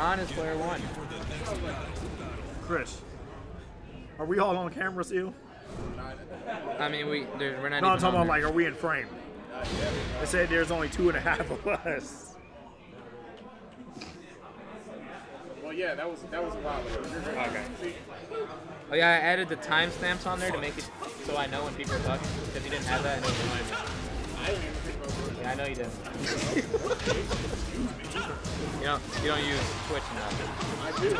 Bronn is player one. Chris, are we all on camera still? I mean, we there, we're not. No, I'm talking about like, are we in frame? They said there's only two and a half of us. Well, yeah, that was that was a while ago. Okay. Oh yeah, I added the timestamps on there to make it so I know when people are talking because you didn't have that. And it was reminded me. I didn't even think about it. Yeah, I know you didn't. you don't. You don't use Twitch enough. I do. I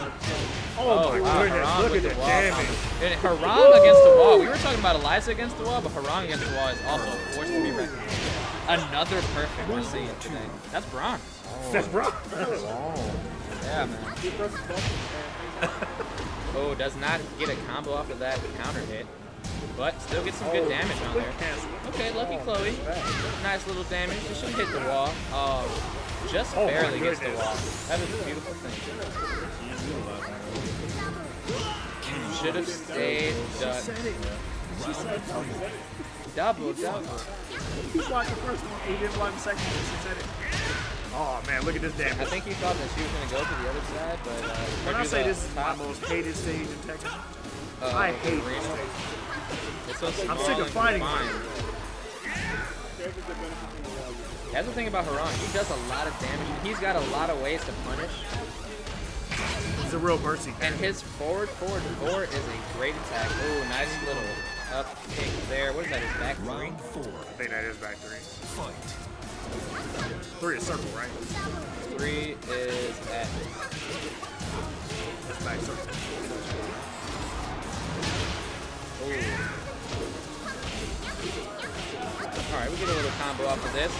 Oh, my wow, goodness, Hwoarang look at the the damage. combo. And Hwoarang against the wall. We were talking about Eliza against the wall, but Hwoarang against the wall is also a force to be reckoned. Another perfect we're seeing today. That's Bronn. That's bro. Yeah, man. Oh, does not get a combo off of that counter hit, but still gets some good damage on there. Okay, lucky Chloe. Nice little damage. She should hit the wall. Oh, just Oh, barely gets the wall. That is a beautiful thing. Should have stayed duck. Double, double. He blocked the first one. He didn't block the second one. She said it. Oh man, look at this damage. I think he thought that she was gonna go to the other side, but uh, When I say this is my most hated stage in Tekken, uh, I hate this stage. It's so I'm sick of fighting confined. That's the thing about Hwoarang. He does a lot of damage. He's got a lot of ways to punish. He's a real mercy. And his forward, forward, four is a great attack. Ooh, nice little up kick there. What is that? His back three? Round four. I think that is back three. Fight. Three is circle, right? Three is at. That's back circle. Ooh. All right, we get a little combo off of this.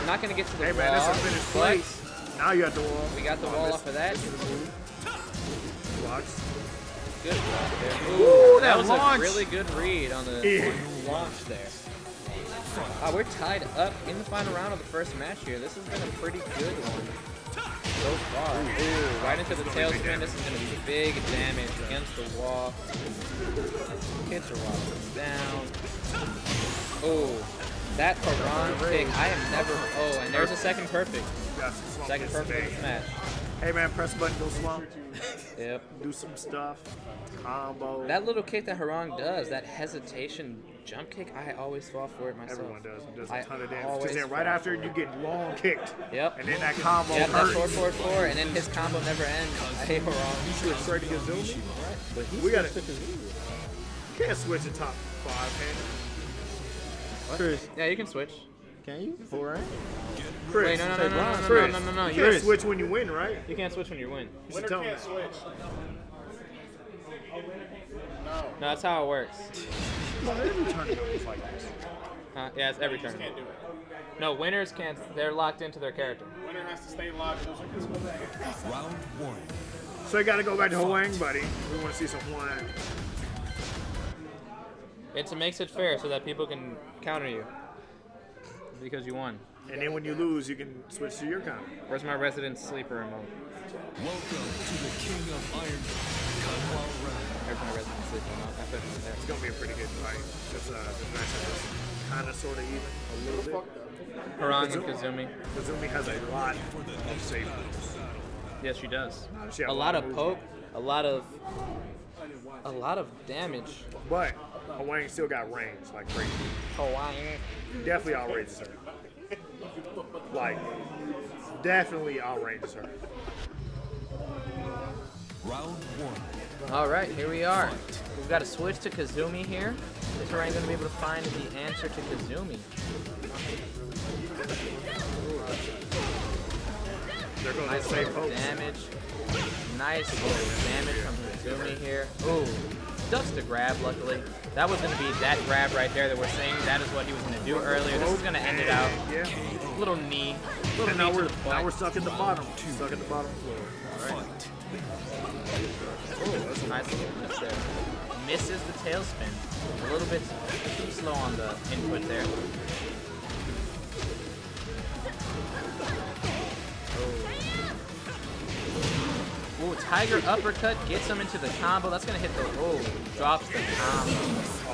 We're not gonna get to the Hey wall, Hey, man, that's a finished place. Now you got the wall. we got the wall off of that. Blocks. Good block there. Ooh, Ooh, that that was launch. a really good read on the Yeah. launch there. Wow, we're tied up in the final round of the first match here. This has been a pretty good one so far. Ooh, right into the tailspin. This is going to be big damage against the wall. Hits are wobbling down. Oh, that Hwoarang kick. I am never. Oh, and there's a second perfect. Got some slump Second perfect thing. this match. Hey man, press the button, go slump. Yep. Do some stuff. Combo. That little kick that Hwoarang does, that hesitation jump kick, I always fall for it myself. Everyone does. It does I a ton of damage. Because then right after you get long kicked. Yep. And then that combo Yep, that hurts. four four four, and then his combo never ends. I hate Hwoarang. Switch straight to Kazumi. But he We gotta- switched to Kazumi. You can't switch the top five, man. Yeah, you can switch. Can you? Full rank? Chris, Wait, no, no, no, no, no, no, no, no, no, no. You can't switch when you win, right? you can't switch when you win. You should tell me. Can't switch. No, that's how it works. Well, every tournament is like this. Uh, yeah, it's every Just tournament. can't do it. No, winners can't. They're locked into their character. Winner has to stay locked. Loser can switch. Round one. So you got to go back to Hwoarang, buddy. We want to see some Hwoarang. It makes it fair so that people can counter you because you won. And then when you lose, you can switch to your counter. Where's my resident sleeper remote? Welcome to the King of Iron. Kanwal round. Where's my resident sleeper remote? I put it in there. It's gonna be a pretty good fight. It's uh, the matchup kind of sort of even a little bit. Hwoarang and Kazumi. Kazumi has a lot of safe moves. Yes, she does. She A lot of poke, a lot of, a lot of damage. But Hwoarang still got range, like crazy. Hawaiian. Definitely outrages her. Like, definitely outrages her. Round one. All right, here we are. We've got to switch to Kazumi here. Is Hwoarang going to be able to find the answer to Kazumi? They're going to Nice save little damage. Nice little damage from Kazumi here. Ooh, ducks the grab, luckily. That was going to be that grab right there that we're saying that is what he was going to do earlier. This is going to end it out. Yeah. Little knee. Little And now knee we're to the now we're stuck at the bottom. Stuck at the bottom floor. Fight. Oh, that's a nice little miss there. Misses the tailspin. A little bit too slow on the input there. Oh. Ooh, Tiger uppercut gets him into the combo. That's gonna hit the oh, drops the combo.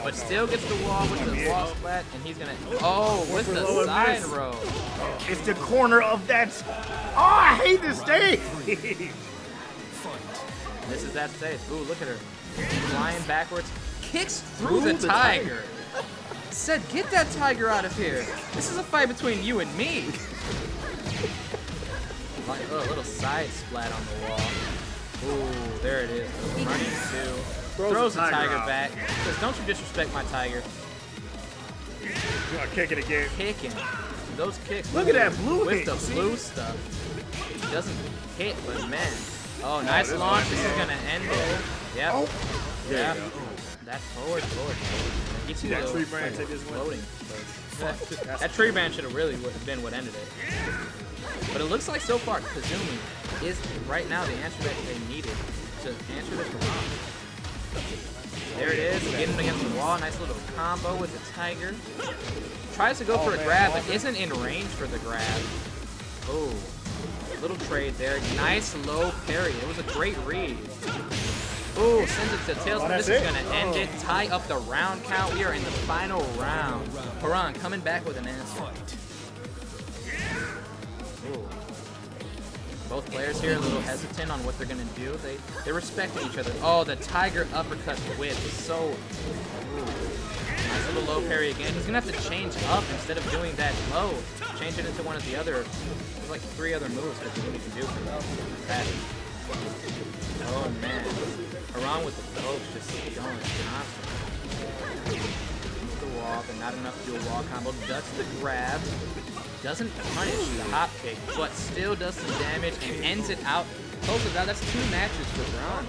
But still gets the wall with the wall splat, and he's gonna oh with the side row. It's the corner of that. Oh, I hate this stage. Fight. This is that stage. Ooh, look at her. Flying backwards. Kicks through, Through the, the tiger. Said, get that tiger out of here. This is a fight between you and me. like, oh, a little side splat on the wall. Ooh, there it is. Running two. Throws Throws, the the tiger tiger, back. Says, don't you disrespect my tiger. You gonna kick it again. Kicking. Those kicks. Look at that blue With hit, the see? blue stuff. Doesn't hit, but man. Oh, nice this launch. This is gonna end it. Yep. Oh. Yeah. Go. That forward, forward. He too that tree branch like, just floating. That, that tree branch should have really been what ended it. But it looks like so far Kazumi is right now the answer that they needed to answer this wrong. There it is, getting against the wall. Nice little combo with the tiger. Tries to go for a man, grab, but isn't in range for the grab. Oh, little trade there. Nice low parry. It was a great read. Ooh, sends it to tailspin. Oh, this is gonna end Oh. it. Tie up the round count. We are in the final round. Hwoarang coming back with an answer. Fight. Ooh. Both players here a little hesitant on what they're gonna do. They they're respecting each other. Oh, the tiger uppercut whip is so. Ooh. Nice little low parry again. He's gonna have to change up instead of doing that low. Change it into one of the other. There's like three other moves that you can do for that. Oh man, Hwoarang with the poke just going constant. The wall, but not enough to do a wall combo. Ducks the grab. Doesn't punish the hop kick, but still does some damage and ends it out. Closes out. That's two matches for Bronn.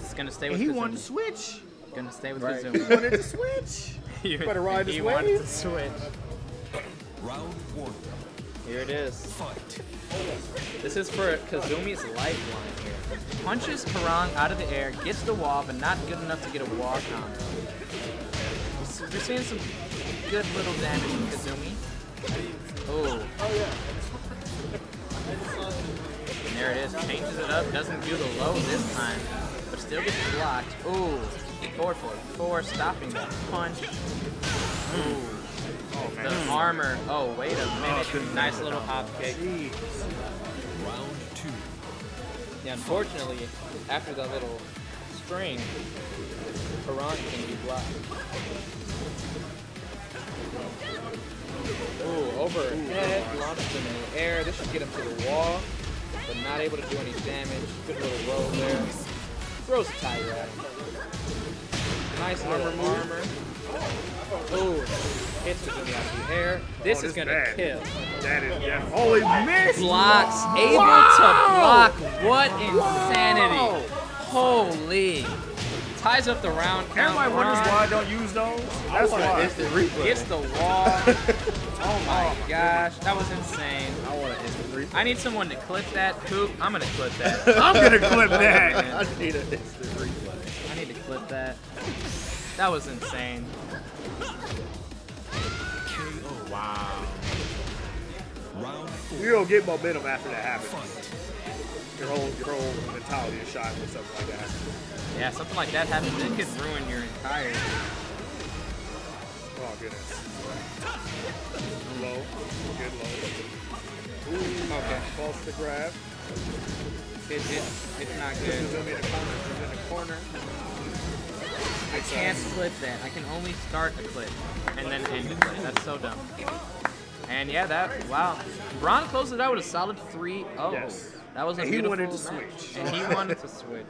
He's gonna stay with He wanted switch. Gonna stay with He Kazumi. wanted to switch. he better ride he this wanted wave. to switch. Round one. Here it is. Fight. This is for Kazumi's lifeline here. Punches Hwoarang out of the air, gets the wall, but not good enough to get a wall combo. So You're seeing some good little damage from Kazumi. Oh. Oh And there it is. Changes it up. Doesn't do the low this time, but still gets blocked. Ooh. Four for four, stopping punch. Ooh. Oh The man. armor. Oh, wait a oh, minute. good Nice little hop kick. Jeez. Round two. Yeah, unfortunately, after that little string, Hwoarang can be blocked. Ooh, over overhead, launches him in the air. This should get him to the wall, but not able to do any damage. Good little roll there. Throws a tiger at him. Nice little armor. Ooh, hits Kazumi out of the air. Oh, this Oh, is gonna bad. kill. That is yeah. Oh, he missed. blocks, able Wow! to block. What insanity! Holy! Ties up the round count. Everybody wonders why I don't use those. That's why. Instant replay. Gets the wall. oh my gosh, that was insane. I want an instant replay. I need someone to clip that. Coop, I'm gonna clip that. I'm gonna clip that. I need an instant replay. I need to clip that. That was insane. KO. Wow. Round four. You don't get momentum after that happens. Your whole your whole mentality is shot with something like that. Yeah, something like that happens. It could ruin your entire. Oh goodness. Low. Good low. Ooh, Okay. false to grab. It, it, it's not This good. is in the corner. This is in the corner. I can't clip that. I can only start a clip and then end the clip. That's so dumb. And yeah, that wow. Bronn closed it out with a solid 3-0. Yes. That was a And he beautiful wanted to match. switch. And he wanted to switch.